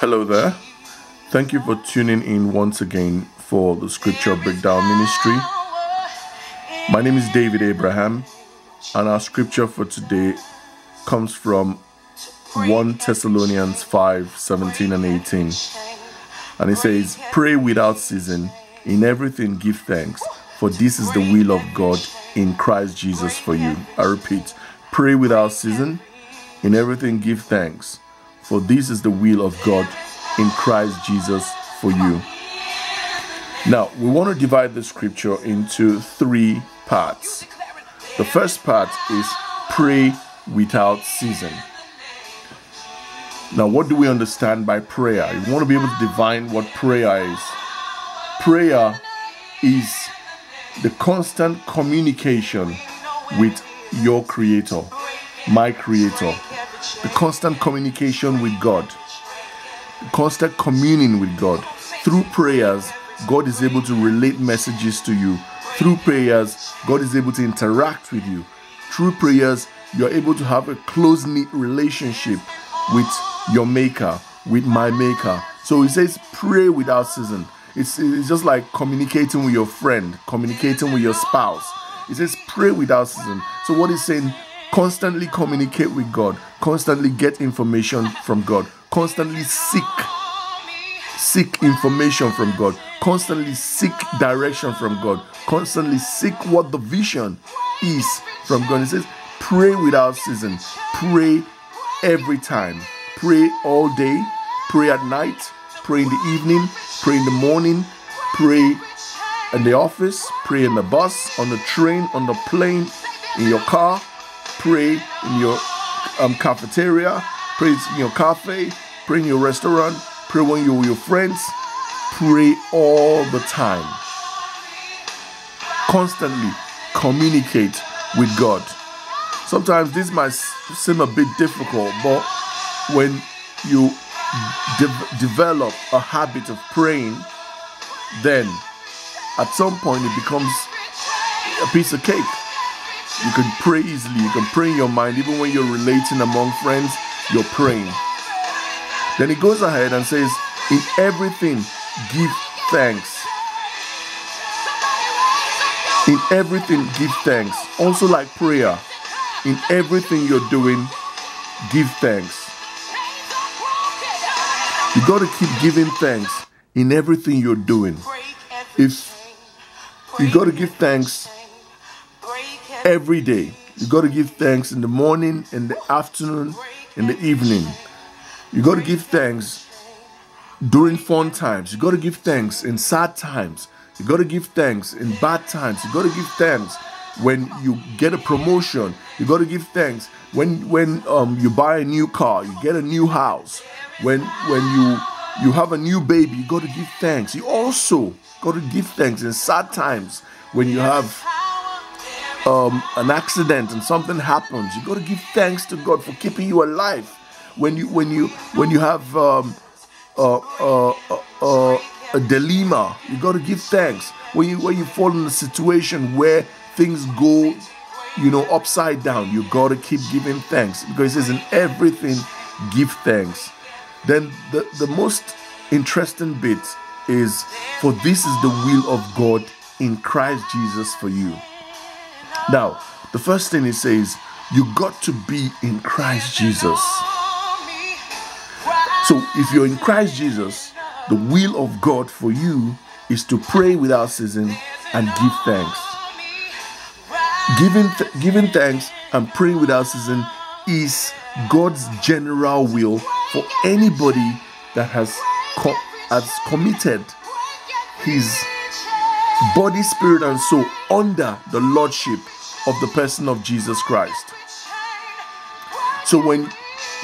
Hello there. Thank you for tuning in once again for the Scripture Breakdown Ministry. My name is David Abraham, and our scripture for today comes from 1 Thessalonians 5 17 and 18. And it says, Pray without ceasing, in everything give thanks, for this is the will of God in Christ Jesus for you. I repeat, pray without ceasing, in everything give thanks, for this is the will of God in Christ Jesus for you. Now, we want to divide the scripture into three parts. The first part is pray without ceasing. Now, what do we understand by prayer? You want to be able to define what prayer is. Prayer is the constant communication with your Creator, my Creator, the constant communication with God, the constant communing with God. Through prayers, God is able to relate messages to you. Through prayers, God is able to interact with you. Through prayers, you're able to have a close knit relationship with your Maker, with my Maker. So he says, pray without ceasing. It's, it's just like communicating with your friend, communicating with your spouse. He says, pray without season. So, what he's saying, constantly communicate with God, constantly get information from God, constantly seek seek information from God, constantly seek direction from God, constantly seek what the vision is from God. He says, pray without ceasing, pray every time, pray all day, pray at night, pray in the evening, pray in the morning, pray in the office, pray in the bus, on the train, on the plane, in your car, pray in your um, cafeteria, pray in your cafe, pray in your restaurant, pray when you're with your friends, pray all the time. Constantly communicate with God. Sometimes this might seem a bit difficult, but when you de- develop a habit of praying, then at some point it becomes a piece of cake. You can pray easily, you can pray in your mind, even when you're relating among friends, you're praying. Then he goes ahead and says, In everything, give thanks. In everything, give thanks. Also, like prayer, in everything you're doing, give thanks. You got to keep giving thanks in everything you're doing. If you got to give thanks every day, you got to give thanks in the morning, in the afternoon, in the evening. You got to give thanks during fun times. You got to give thanks in sad times. You got to give thanks in bad times. You got to give thanks when you get a promotion. You got to give thanks when when um, you buy a new car. You get a new house when when you you have a new baby you got to give thanks you also got to give thanks in sad times when you have um, an accident and something happens you got to give thanks to god for keeping you alive. When you when you when you have um, uh, uh, uh, a dilemma you got to give thanks. When you when you fall in a situation where things go you know upside down you got to keep giving thanks. Because it in everything give thanks. Then the, the most interesting bit is for this is the will of God in Christ Jesus for you. Now, the first thing he says, you got to be in Christ Jesus. So if you're in Christ Jesus, the will of God for you is to pray without ceasing and give thanks. Giving, th- giving thanks and praying without ceasing is God's general will for anybody that has, co- has committed his body, spirit, and soul under the lordship of the person of Jesus Christ. So when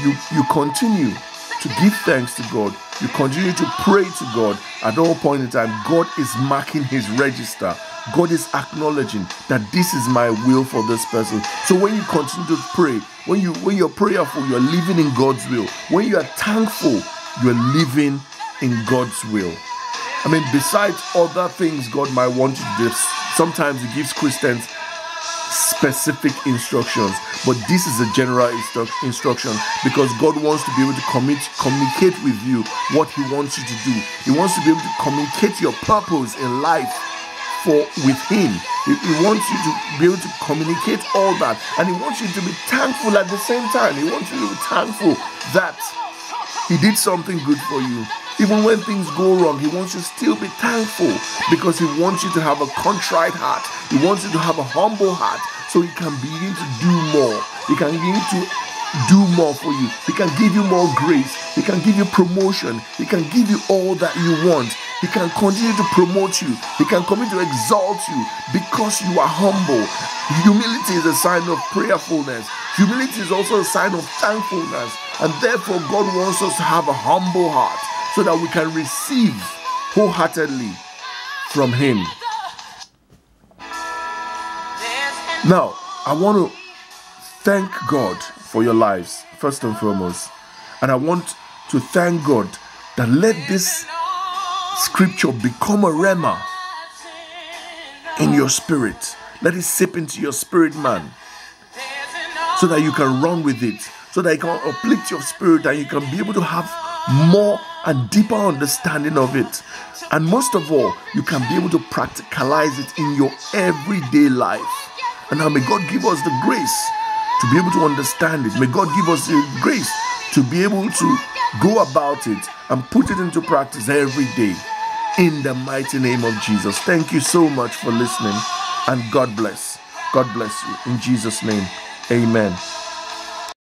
you you continue to give thanks to God, you continue to pray to God at all point in time, God is marking his register. God is acknowledging that this is my will for this person. So when you continue to pray, when you when you're prayerful, you're living in God's will. When you are thankful, you're living in God's will. I mean, besides other things God might want to do, sometimes He gives Christians specific instructions. but this is a general instru- instruction because God wants to be able to commit, communicate with you what He wants you to do. He wants to be able to communicate your purpose in life for with Him. He, he wants you to be able to communicate all that, and He wants you to be thankful at the same time. He wants you to be thankful that He did something good for you. Even when things go wrong, He wants you to still be thankful because He wants you to have a contrite heart. He wants you to have a humble heart so He can begin to do more. He can begin to do more for you. He can give you more grace. He can give you promotion. He can give you all that you want. He can continue to promote you. He can continue to exalt you because you are humble. Humility is a sign of prayerfulness. Humility is also a sign of thankfulness. And therefore, God wants us to have a humble heart so that we can receive wholeheartedly from Him. Now, I want to thank God for your lives, first and foremost. And I want to thank God that let this scripture become a rhema in your spirit. Let it seep into your spirit, man, so that you can run with it, so that it can uplift your spirit and you can be able to have more and deeper understanding of it. And most of all, you can be able to practicalize it in your everyday life. And now may God give us the grace to be able to understand it. May God give us the grace to be able to go about it and put it into practice every day. In the mighty name of Jesus. Thank you so much for listening and God bless. God bless you. In Jesus' name, amen.